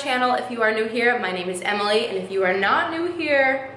channel. If you are new here, my name is Emily, and if you are not new here,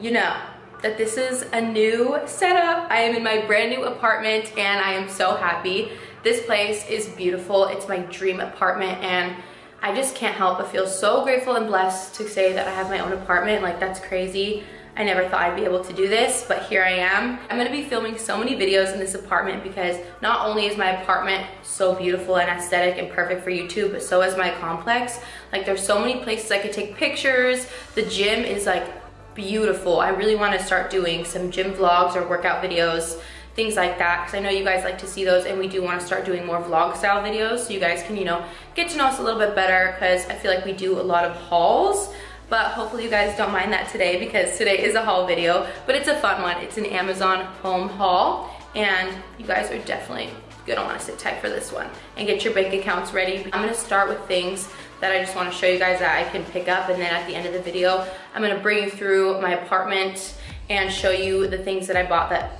you know that this is a new setup. I am in my brand new apartment and I am so happy. This place is beautiful. It's my dream apartment and I just can't help but feel so grateful and blessed to say that I have my own apartment. Like that's crazy. I never thought I'd be able to do this, but here I am. I'm gonna be filming so many videos in this apartment because not only is my apartment so beautiful and aesthetic and perfect for YouTube, but so is my complex. Like there's so many places I could take pictures. The gym is like beautiful. I really wanna start doing some gym vlogs or workout videos things like that because I know you guys like to see those and we do want to start doing more vlog style videos so you guys can you know get to know us a little bit better because I feel like we do a lot of hauls but hopefully you guys don't mind that today because today is a haul video, but it's a fun one. It's an Amazon home haul and you guys are definitely gonna wanna sit tight for this one and get your bank accounts ready. I'm gonna start with things that I just wanna show you guys that I can pick up and then at the end of the video, I'm gonna bring you through my apartment and show you the things that I bought that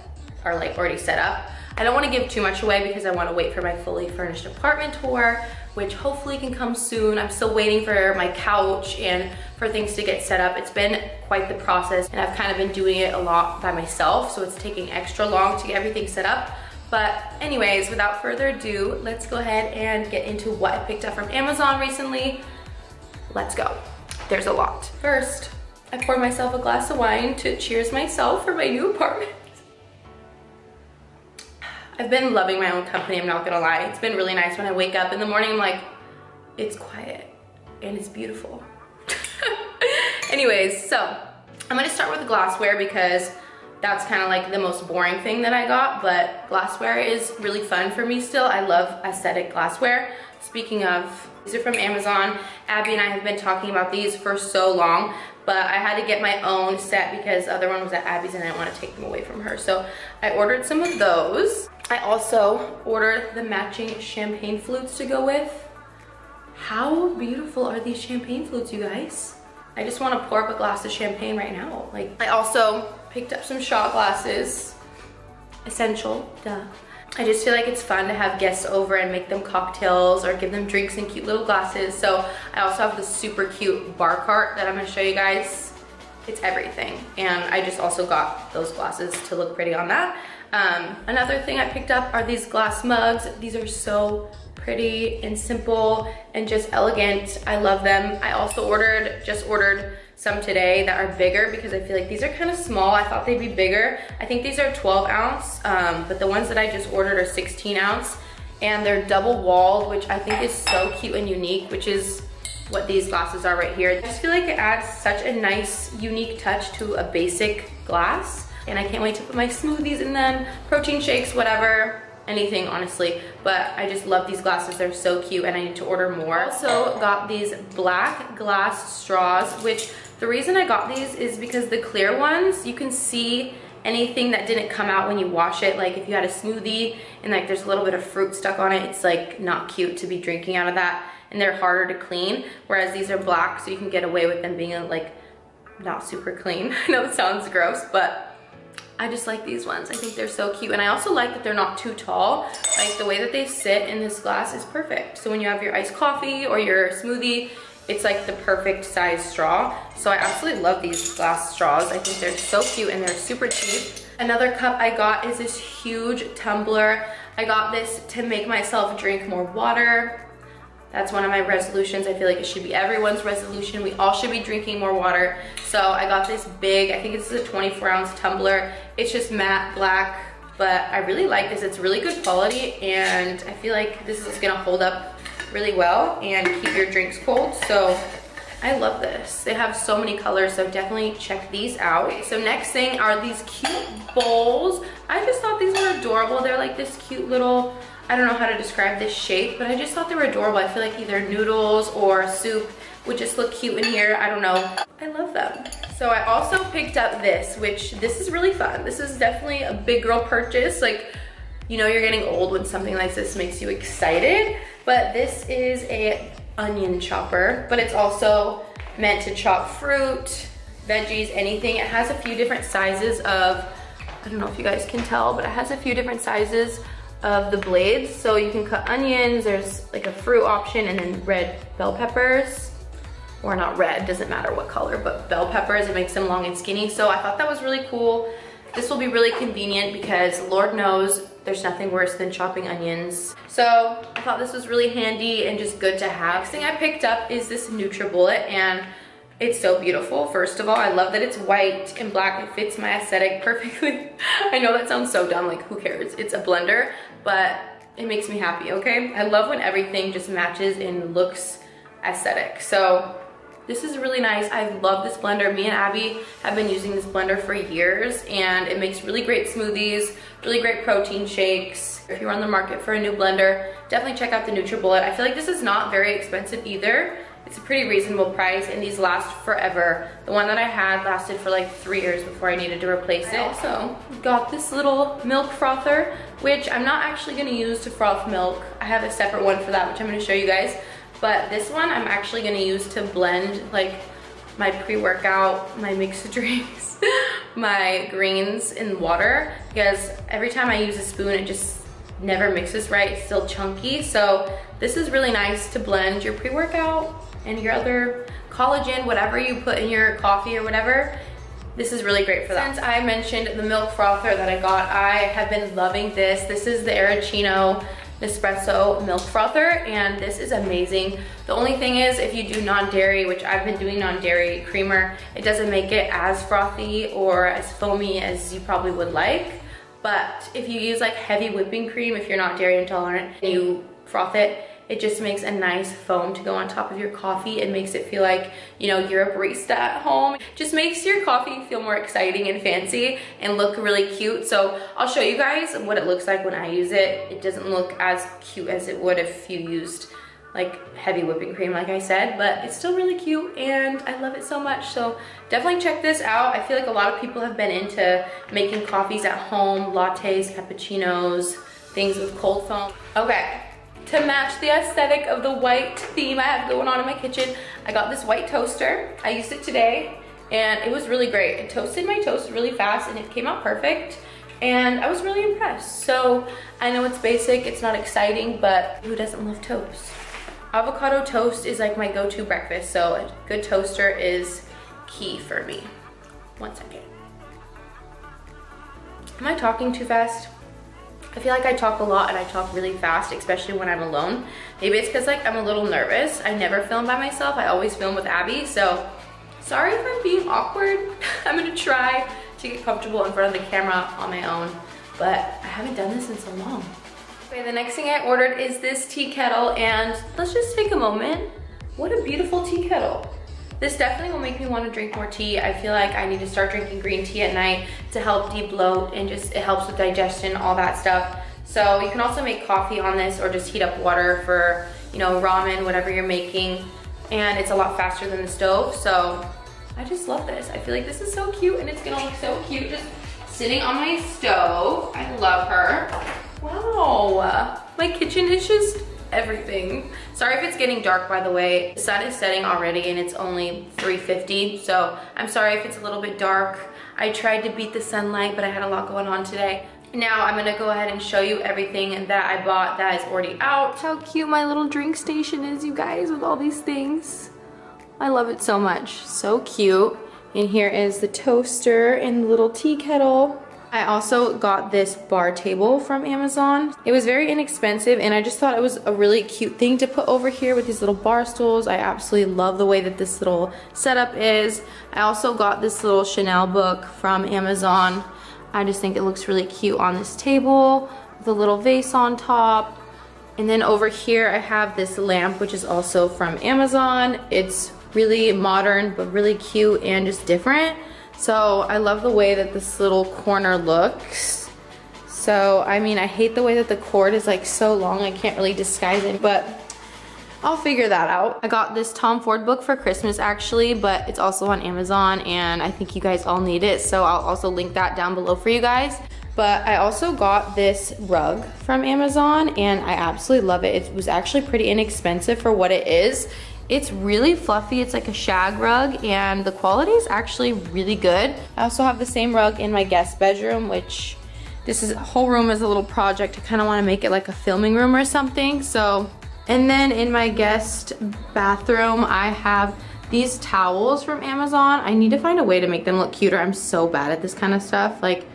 are like already set up. I don't wanna give too much away because I wanna wait for my fully furnished apartment tour, which hopefully can come soon. I'm still waiting for my couch and for things to get set up. It's been quite the process and I've kind of been doing it a lot by myself, so it's taking extra long to get everything set up. But anyways, without further ado, let's go ahead and get into what I picked up from Amazon recently. Let's go. There's a lot. First, I poured myself a glass of wine to cheers myself for my new apartment. I've been loving my own company, I'm not gonna lie. It's been really nice when I wake up in the morning, I'm like, it's quiet and it's beautiful. Anyways, so I'm gonna start with glassware because that's kind of like the most boring thing that I got, but glassware is really fun for me still. I love aesthetic glassware. Speaking of, these are from Amazon. Abby and I have been talking about these for so long, but I had to get my own set because the other one was at Abby's and I didn't want to take them away from her. So I ordered some of those. I also ordered the matching champagne flutes to go with. How beautiful are these champagne flutes, you guys? I just want to pour up a glass of champagne right now. Like, I also picked up some shot glasses. Essential, duh. I just feel like it's fun to have guests over and make them cocktails or give them drinks in cute little glasses. So I also have this super cute bar cart that I'm gonna show you guys. It's everything. And I just also got those glasses to look pretty on that. Um, another thing I picked up are these glass mugs. These are so pretty and simple and just elegant. I love them. I also ordered, just ordered some today that are bigger because I feel like these are kind of small. I thought they'd be bigger. I think these are 12 ounce, um, but the ones that I just ordered are 16 ounce and they're double walled, which I think is so cute and unique, which is what these glasses are right here. I just feel like it adds such a nice, unique touch to a basic glass and I can't wait to put my smoothies in them, protein shakes, whatever, anything honestly. But I just love these glasses they're so cute and I need to order more. Also got these black glass straws which the reason I got these is because the clear ones you can see anything that didn't come out when you wash it. Like if you had a smoothie and like there's a little bit of fruit stuck on it it's like not cute to be drinking out of that and they're harder to clean. Whereas these are black so you can get away with them being like not super clean. I know it sounds gross but I just like these ones. I think they're so cute. And I also like that they're not too tall. Like the way that they sit in this glass is perfect. So when you have your iced coffee or your smoothie, it's like the perfect size straw. So I absolutely love these glass straws. I think they're so cute and they're super cheap. Another cup I got is this huge tumbler. I got this to make myself drink more water. That's one of my resolutions. I feel like it should be everyone's resolution. We all should be drinking more water. So I got this big, I think it's a 24 ounce tumbler. It's just matte black, but I really like this. It's really good quality and I feel like this is gonna hold up really well and keep your drinks cold. So I love this. They have so many colors, so definitely check these out. So next thing are these cute bowls. I just thought these were adorable. They're like this cute little I don't know how to describe this shape, but I just thought they were adorable. I feel like either noodles or soup would just look cute in here. I don't know. I love them. So I also picked up this, which this is really fun. This is definitely a big girl purchase. Like, you know you're getting old when something like this makes you excited. But this is a onion chopper, but it's also meant to chop fruit, veggies, anything. It has a few different sizes of, I don't know if you guys can tell, but it has a few different sizes of the blades. So you can cut onions, there's like a fruit option, and then red bell peppers. Or not red, doesn't matter what color, but bell peppers, it makes them long and skinny. So I thought that was really cool. This will be really convenient because Lord knows there's nothing worse than chopping onions. So I thought this was really handy and just good to have. Next thing I picked up is this NutriBullet and it's so beautiful. First of all, I love that it's white and black. It fits my aesthetic perfectly. I know that sounds so dumb, like who cares? It's a blender, but it makes me happy, okay? I love when everything just matches and looks aesthetic. So this is really nice. I love this blender. Me and Abby have been using this blender for years and it makes really great smoothies, really great protein shakes. If you're on the market for a new blender, definitely check out the NutriBullet. I feel like this is not very expensive either. It's a pretty reasonable price and these last forever. The one that I had lasted for like three years before I needed to replace it. I also got this little milk frother, which I'm not actually gonna use to froth milk. I have a separate one for that, which I'm gonna show you guys. But this one I'm actually gonna use to blend like my pre-workout, my mixed drinks, my greens in water because every time I use a spoon it just never mixes right, it's still chunky. So this is really nice to blend your pre-workout and your other collagen, whatever you put in your coffee or whatever. This is really great for that. Since I mentioned the milk frother that I got, I have been loving this. This is the Aeroccino Nespresso milk frother and this is amazing. The only thing is if you do non-dairy, which I've been doing non-dairy creamer, it doesn't make it as frothy or as foamy as you probably would like. But if you use like heavy whipping cream, if you're not dairy intolerant, you froth it, it just makes a nice foam to go on top of your coffee. It makes it feel like, you know, you're a barista at home. Just makes your coffee feel more exciting and fancy and look really cute. So I'll show you guys what it looks like when I use it. It doesn't look as cute as it would if you used like heavy whipping cream like I said but it's still really cute and I love it so much so definitely check this out I feel like a lot of people have been into making coffees at home lattes cappuccinos things with cold foam okay to match the aesthetic of the white theme I have going on in my kitchen, I got this white toaster. I used it today and it was really great. It toasted my toast really fast and it came out perfect and I was really impressed. So I know it's basic, it's not exciting, but who doesn't love toast? Avocado toast is like my go-to breakfast, so a good toaster is key for me. One second. Am I talking too fast? I feel like I talk a lot and I talk really fast, especially when I'm alone. Maybe it's because like I'm a little nervous. I never film by myself. I always film with Abby. So sorry if I'm being awkward. I'm gonna try to get comfortable in front of the camera on my own, but I haven't done this in so long. Okay, the next thing I ordered is this tea kettle and let's just take a moment. What a beautiful tea kettle. This definitely will make me want to drink more tea. I feel like I need to start drinking green tea at night to help de-bloat and just it helps with digestion, all that stuff. So you can also make coffee on this or just heat up water for, you know, ramen, whatever you're making. And it's a lot faster than the stove. So I just love this. I feel like this is so cute and it's gonna look so cute just sitting on my stove. I love her. Wow, my kitchen is just everything. Sorry if it's getting dark by the way. The sun is setting already and it's only 3.50 so I'm sorry if it's a little bit dark. I tried to beat the sunlight but I had a lot going on today. Now I'm gonna go ahead and show you everything that I bought that is already out. How cute my little drink station is you guys with all these things. I love it so much, so cute. And here is the toaster and the little tea kettle. I also got this bar table from Amazon. It was very inexpensive and I just thought it was a really cute thing to put over here with these little bar stools. I absolutely love the way that this little setup is. I also got this little Chanel book from Amazon. I just think it looks really cute on this table with a little vase on top. And then over here I have this lamp which is also from Amazon. It's really modern but really cute and just different. So I love the way that this little corner looks. So, I mean, I hate the way that the cord is like so long, I can't really disguise it, but I'll figure that out. I got this Tom Ford book for Christmas actually, but it's also on Amazon and I think you guys all need it. So I'll also link that down below for you guys. But I also got this rug from Amazon and I absolutely love it. It was actually pretty inexpensive for what it is. It's really fluffy, it's like a shag rug and the quality is actually really good. I also have the same rug in my guest bedroom which this is whole room is a little project. I kind of want to make it like a filming room or something. So, and then in my guest bathroom, I have these towels from Amazon. I need to find a way to make them look cuter. I'm so bad at this kind of stuff. Like,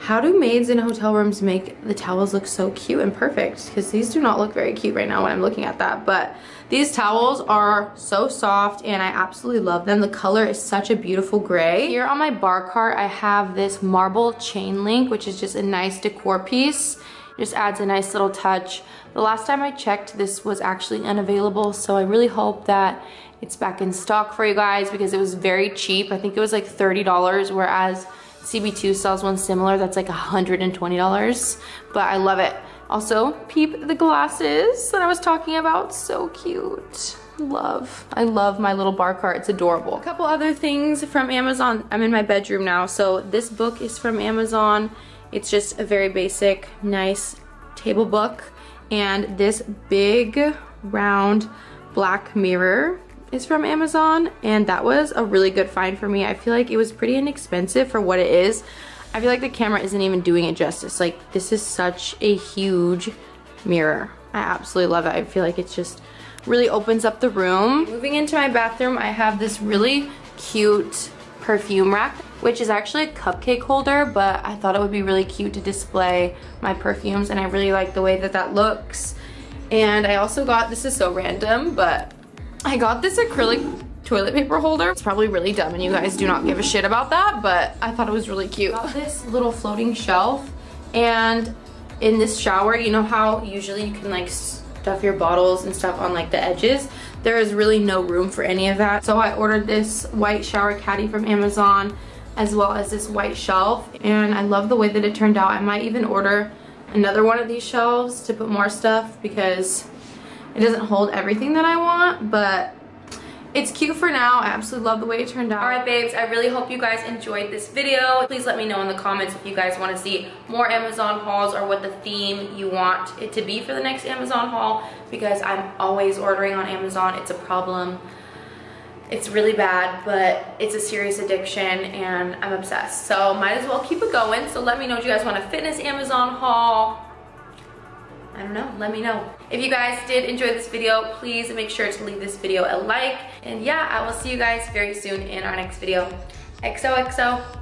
how do maids in hotel rooms make the towels look so cute and perfect? Because these do not look very cute right now when I'm looking at that. But these towels are so soft and I absolutely love them. The color is such a beautiful gray. Here on my bar cart, I have this marble chain link, which is just a nice decor piece. Just adds a nice little touch. The last time I checked, this was actually unavailable. So I really hope that it's back in stock for you guys because it was very cheap. I think it was like $30, whereas CB2 sells one similar that's like $120, but I love it. Also, peep the glasses that I was talking about, so cute. Love, I love my little bar cart, it's adorable. A couple other things from Amazon, I'm in my bedroom now, so this book is from Amazon. It's just a very basic, nice table book. And this big, round, black mirror is from Amazon and that was a really good find for me. I feel like it was pretty inexpensive for what it is. I feel like the camera isn't even doing it justice. Like this is such a huge mirror. I absolutely love it. I feel like it just really opens up the room. Moving into my bathroom, I have this really cute perfume rack, which is actually a cupcake holder, but I thought it would be really cute to display my perfumes and I really like the way that that looks. And I also got, this is so random, but I got this acrylic toilet paper holder. It's probably really dumb and you guys do not give a shit about that, but I thought it was really cute. Got this little floating shelf and in this shower, you know how usually you can like stuff your bottles and stuff on like the edges? There is really no room for any of that. So I ordered this white shower caddy from Amazon as well as this white shelf and I love the way that it turned out. I might even order another one of these shelves to put more stuff because it doesn't hold everything that I want, but it's cute for now. I absolutely love the way it turned out. Alright babes, I really hope you guys enjoyed this video. Please let me know in the comments if you guys want to see more Amazon hauls or what the theme you want it to be for the next Amazon haul because I'm always ordering on Amazon. It's a problem. It's really bad, but it's a serious addiction and I'm obsessed. So might as well keep it going. So let me know if you guys want a fitness Amazon haul, I don't know, let me know. If you guys did enjoy this video, please make sure to leave this video a like. And yeah, I will see you guys very soon in our next video. XOXO.